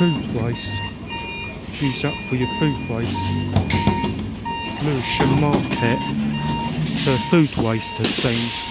food waste. Use that for your food waste. Lewisham Market for food waste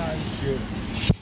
Sure.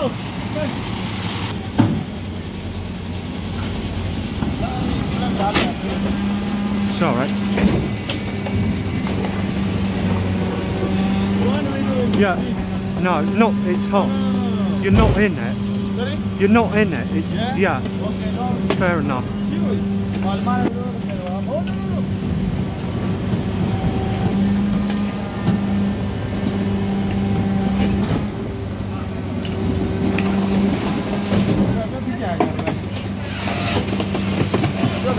It's all right. Yeah. No, no, it's hot. You're not in it. You're not in it. It's yeah. Fair enough.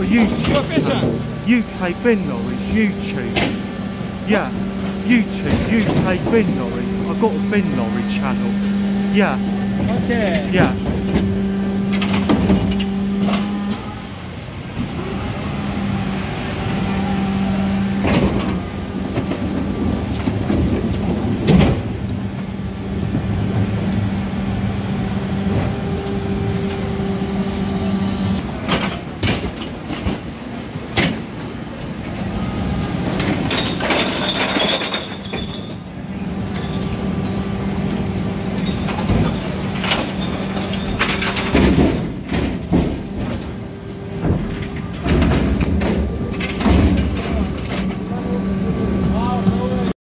A YouTube What's that? channel. UK bin lorries. YouTube. Yeah. YouTube. UK bin lorries. I've got a bin lorry channel. Yeah. Okay. Yeah.